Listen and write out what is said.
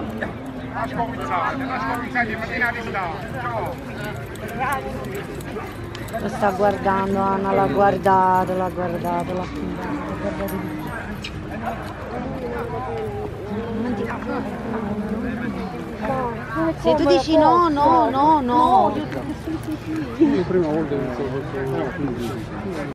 La scomizzate, la scomizzate, mattina di sta. Ciao. Lo sta guardando, Anna, l'ha guardato, l'ha guardato, l'ha guardato. Non ti Se tu dici no, no, no, no. Io prima volta non so perché.